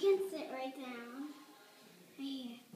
You can sit right down. Right here.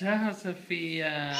Job, Sophia.